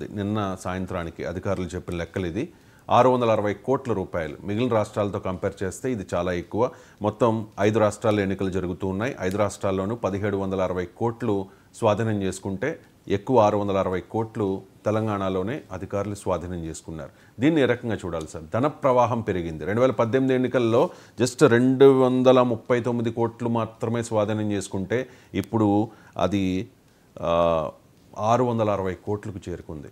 నిన్న సాయంత్రానికి అధికారులు చెప్పిన లెక్కలు ఇది ఆరు వందల అరవై కోట్ల రూపాయలు. మిగిలిన రాష్ట్రాలతో కంపేర్ చేస్తే ఇది చాలా ఎక్కువ. మొత్తం ఐదు రాష్ట్రాల్లో ఎన్నికలు జరుగుతూ ఉన్నాయి. ఐదు రాష్ట్రాల్లోనూ పదిహేడు వందల అరవై కోట్లు స్వాధీనం చేసుకుంటే ఎక్కువ ఆరు వందల అరవై కోట్లు తెలంగాణలోనే అధికారులు స్వాధీనం చేసుకున్నారు. దీన్ని ఏ రకంగా చూడాలి సార్? ధన ప్రవాహం పెరిగింది. రెండు వేల పద్దెనిమిది ఎన్నికల్లో జస్ట్ రెండు వందల ముప్పై తొమ్మిది కోట్లు మాత్రమే స్వాధీనం చేసుకుంటే ఇప్పుడు అది ఆరు వందల అరవై కోట్లకు చేరుకుంది.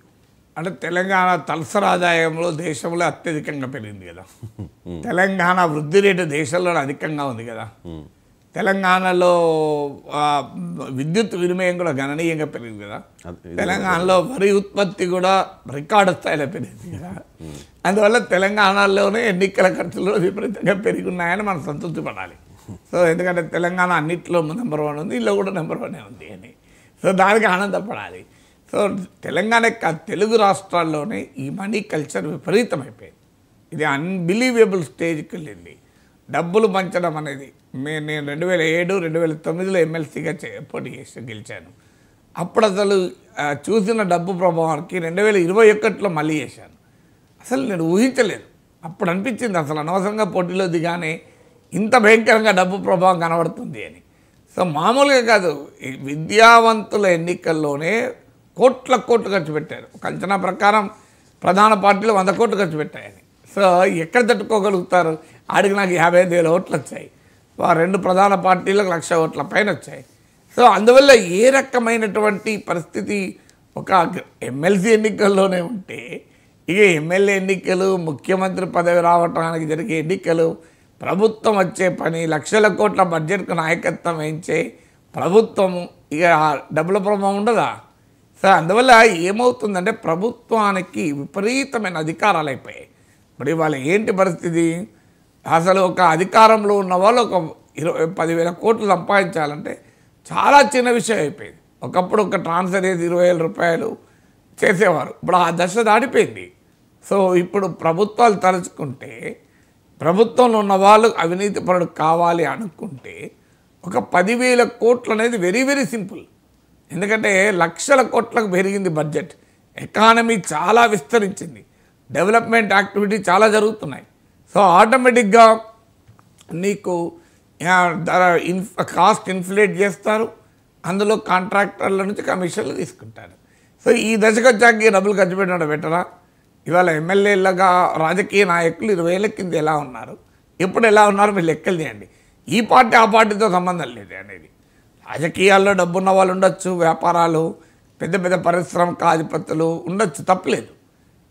అంటే తెలంగాణ తలసరి ఆదాయంలో దేశంలో అత్యధికంగా పెరిగింది కదా. తెలంగాణ వృద్ధి రేటు దేశంలో అధికంగా ఉంది కదా. తెలంగాణలో విద్యుత్ వినిమయం కూడా గణనీయంగా పెరిగింది కదా. తెలంగాణలో వరి ఉత్పత్తి కూడా రికార్డు స్థాయిలో పెరిగింది కదా. అందువల్ల తెలంగాణలోనే ఎన్నికల ఖర్చులు విపరీతంగా పెరిగి ఉన్నాయని మనం సంతృప్తి పడాలి సో ఎందుకంటే తెలంగాణ అన్నింటిలో నెంబర్ వన్ ఉంది ఇల్లు కూడా నెంబర్ వన్ ఉంది అని. సో దానికి ఆనందపడాలి. సో తెలంగాణ కా- తెలుగు రాష్ట్రాల్లోనే ఈ మనీ కల్చర్ విపరీతమైపోయింది. ఇది అన్బిలీవబుల్ స్టేజ్కి వెళ్ళింది డబ్బులు పంచడం అనేది మే నేను రెండు వేల ఏడు రెండు వేల తొమ్మిదిలో ఎమ్మెల్సీగా చే పోటీ చేసి గెలిచాను. అప్పుడు అసలు చూసిన డబ్బు ప్రభావానికి రెండు వేల ఇరవై ఒకటిలో మళ్ళీ చేశాను. అసలు నేను ఊహించలేదు. అప్పుడు అనిపించింది అసలు అనవసరంగా పోటీలో దిగానే ఇంత భయంకరంగా డబ్బు ప్రభావం కనబడుతుంది అని. సో మామూలుగా కాదు. ఈ విద్యావంతుల ఎన్నికల్లోనే కోట్ల కోట్లు ఖర్చు పెట్టారు. ఒక అంచనా ప్రకారం ప్రధాన పార్టీలు వంద కోట్లు ఖర్చు పెట్టాయని. సో ఎక్కడ తట్టుకోగలుగుతారు? ఆడికి నాకు యాభై ఐదు వేల ఓట్లు వచ్చాయి. ఆ రెండు ప్రధాన పార్టీలకు లక్ష ఓట్ల పైన వచ్చాయి. సో అందువల్ల ఏ రకమైనటువంటి పరిస్థితి? ఒక ఎమ్మెల్సీ ఎన్నికల్లోనే ఉంటే ఇక ఎమ్మెల్యే ఎన్నికలు ముఖ్యమంత్రి పదవి రావటానికి జరిగే ఎన్నికలు ప్రభుత్వం వచ్చే పని లక్షల కోట్ల బడ్జెట్కు నాయకత్వం వహించే ప్రభుత్వము ఇక డబ్బుల ప్రభావం ఉండదా? సో అందువల్ల ఏమవుతుందంటే ప్రభుత్వానికి విపరీతమైన అధికారాలు అయిపోయాయి. మరి వాళ్ళ ఏంటి పరిస్థితి? అసలు ఒక అధికారంలో ఉన్న వాళ్ళు ఒక ఇరవై పదివేల కోట్లు సంపాదించాలంటే చాలా చిన్న విషయం అయిపోయింది. ఒకప్పుడు ఒక ట్రాన్స్ఫర్ చేసి ఇరవై వేల రూపాయలు చేసేవారు. ఇప్పుడు ఆ దశ దాటిపోయింది. సో ఇప్పుడు ప్రభుత్వాలు తలుచుకుంటే ప్రభుత్వంలో ఉన్న వాళ్ళు అవినీతి పరుడు కావాలి అనుకుంటే ఒక పదివేల కోట్లు అనేది వెరీ వెరీ సింపుల్. ఎందుకంటే లక్షల కోట్లకు పెరిగింది బడ్జెట్. ఎకానమీ చాలా విస్తరించింది. డెవలప్మెంట్ యాక్టివిటీ చాలా జరుగుతున్నాయి. సో ఆటోమేటిక్గా నీకు ధర ఇన్ఫ్ కాస్ట్ ఇన్ఫ్లేట్ చేస్తారు. అందులో కాంట్రాక్టర్ల నుంచి కమిషన్లు తీసుకుంటారు. సో ఈ దశకు వచ్చాక ఈ డబ్బులు ఖర్చు పెట్టడం బెటరా? ఇవాళ ఎమ్మెల్యేలుగా రాజకీయ నాయకులు ఇరవై ఏళ్ళ కింద ఎలా ఉన్నారు? ఇప్పుడు ఎలా ఉన్నారు? మీరు లెక్కలు చేయండి ఈ పార్టీ ఆ పార్టీతో సంబంధం లేదు అనేది. రాజకీయాల్లో డబ్బున్న వాళ్ళు ఉండొచ్చు వ్యాపారాలు పెద్ద పెద్ద పారిశ్రామికాధిపతులు ఉండొచ్చు తప్పలేదు.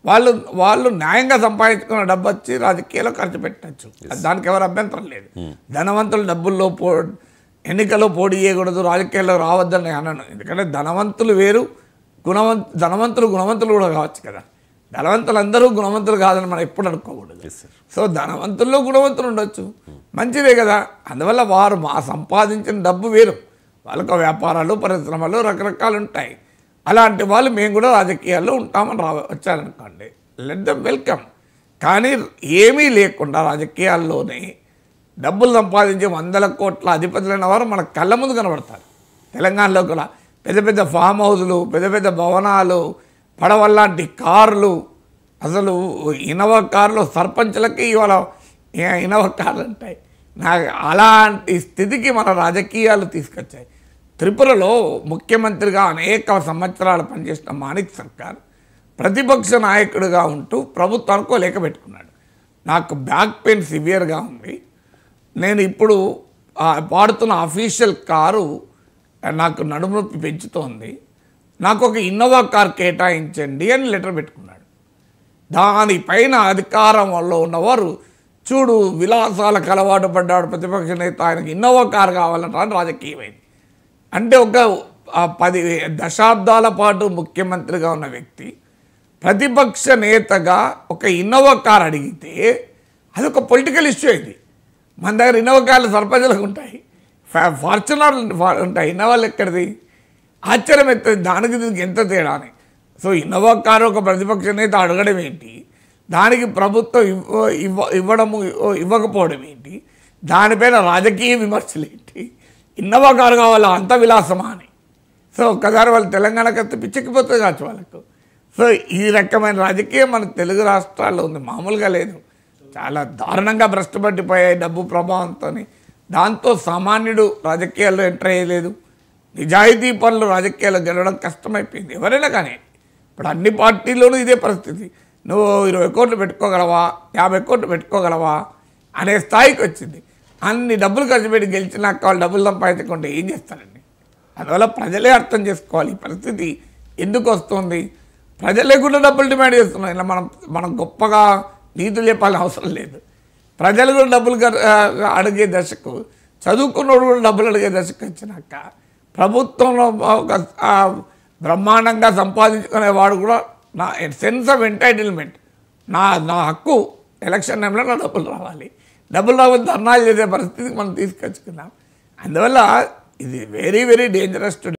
వాళ్ళు వాళ్ళు న్యాయంగా సంపాదించుకున్న డబ్బు వచ్చి రాజకీయాల్లో ఖర్చు పెట్టచ్చు. దానికి ఎవరు అభ్యంతరం లేదు. ధనవంతులు డబ్బుల్లో పో ఎన్నికల్లో పోటీ చేయకూడదు రాజకీయాల్లో రావద్దని అనను. ఎందుకంటే ధనవంతులు వేరు గుణవంత ధనవంతులు గుణవంతులు కూడా కావచ్చు కదా. ధనవంతులు అందరూ గుణవంతులు కాదని మనం ఎప్పుడు అనుకోకూడదు. సో ధనవంతుల్లో గుణవంతులు ఉండొచ్చు. మంచిదే కదా. అందువల్ల వారు మా సంపాదించిన డబ్బు వేరు. వాళ్ళకు వ్యాపారాలు పరిశ్రమలు రకరకాలు ఉంటాయి. అలాంటి వాళ్ళు మేము కూడా రాజకీయాల్లో ఉంటామని రా వచ్చారనుకోండి. లెట్ దమ్ వెల్కమ్ కానీ ఏమీ లేకుండా రాజకీయాల్లోనే డబ్బులు సంపాదించే వందల కోట్ల అధిపతులైన వారు మన కళ్ళ ముందు కనబడతారు. తెలంగాణలో కూడా పెద్ద పెద్ద ఫామ్ హౌజులు పెద్ద పెద్ద భవనాలు పడవల్లాంటి కార్లు అసలు ఇనోవా కార్లు సర్పంచ్లకి ఇవాళ ఇనవ కార్లు ఉంటాయి నాకు అలాంటి స్థితికి మన రాజకీయాలు తీసుకొచ్చాయి. త్రిపురలో ముఖ్యమంత్రిగా అనేక సంవత్సరాలు పనిచేసిన మాణిక్ సర్కార్ ప్రతిపక్ష నాయకుడిగా ఉంటూ ప్రభుత్వానికి లేఖ పెట్టుకున్నాడు. నాకు బ్యాక్ పెయిన్ సివియర్గా ఉంది. నేను ఇప్పుడు వాడుతున్న అఫీషియల్ కారు నాకు నడుము నొప్పి పెంచుతోంది. నాకు ఒక ఇన్నోవా కార్ కేటాయించండి అని లెటర్ పెట్టుకున్నాడు. దానిపైన అధికారంలో ఉన్నవారు చూడు విలాసాలకు అలవాటు పడ్డాడు ప్రతిపక్ష నేత ఆయనకి ఇన్నోవా కార్ కావాలంటారని రాజకీయమైంది. అంటే ఒక పది దశాబ్దాల పాటు ముఖ్యమంత్రిగా ఉన్న వ్యక్తి ప్రతిపక్ష నేతగా ఒక ఇన్నోవా కార్ అడిగితే అది ఒక పొలిటికల్ ఇష్యూ అయింది మన దగ్గర ఇన్నోవా కార్లు సర్పంచులకు ఉంటాయి. ఫా- ఫార్చునర్లు ఉంటాయి. ఇన్నోవాలు ఎక్కడిది? ఆశ్చర్యం ఎత్తుంది దానికి దీనికి ఎంత తేడా అని. సో ఇన్నోవా కారు ఒక ప్రతిపక్ష నేత అడగడం ఏంటి? దానికి ప్రభుత్వం ఇవ్వ ఇవ్వ ఇవ్వడము ఇవ్వకపోవడం ఏంటి? దానిపైన రాజకీయ విమర్శలు ఏంటి? ఇన్నోవా కారు కావాలా? అంత విలాసమా అని. సో ఒక్కసారి వాళ్ళు తెలంగాణకి వస్తే పిచ్చెక్కిపోతుంది కావచ్చు వాళ్ళకు. సో ఈ రకమైన రాజకీయం మన తెలుగు రాష్ట్రాల్లో ఉంది. మామూలుగా లేదు. చాలా దారుణంగా భ్రష్టపట్టిపోయాయి డబ్బు ప్రభావంతో దాంతో సామాన్యుడు రాజకీయాల్లో ఎంటర్ అయ్యలేదు. నిజాయితీ పనులు రాజకీయాల్లో గెలవడం కష్టమైపోయింది. ఎవరైనా కానీ ఇప్పుడు అన్ని పార్టీల్లోనూ ఇదే పరిస్థితి. నువ్వు ఇరవై కోట్లు పెట్టుకోగలవా? యాభై కోట్లు పెట్టుకోగలవా? అనే స్థాయికి వచ్చింది. అన్ని డబ్బులు ఖర్చు పెట్టి గెలిచినాక వాళ్ళు డబ్బులు సంపాదించకుండా ఏం చేస్తారండి? అందువల్ల ప్రజలే అర్థం చేసుకోవాలి. ఈ పరిస్థితి ఎందుకు వస్తుంది? ప్రజలే కూడా డబ్బులు డిమాండ్ చేస్తున్నాం ఇలా మనం మనం గొప్పగా నీతులు చెప్పాల్సిన అవసరం లేదు. ప్రజలు కూడా డబ్బులు అడిగే దశకు చదువుకున్నోడు కూడా డబ్బులు అడిగే దశకు వచ్చినాక ప్రభుత్వంలో ఒక బ్రహ్మాండంగా సంపాదించుకునే వాడు కూడా నా సెన్స్ ఆఫ్ ఎంటైటిల్మెంట్ నా నా హక్కు ఎలక్షన్ టైంలో నా డబ్బులు రావాలి. డబ్బులు రావాలి ధర్నాలు చేసే పరిస్థితికి మనం తీసుకొచ్చుకున్నాం అందువల్ల ఇది వెరీ వెరీ డేంజరస్ టు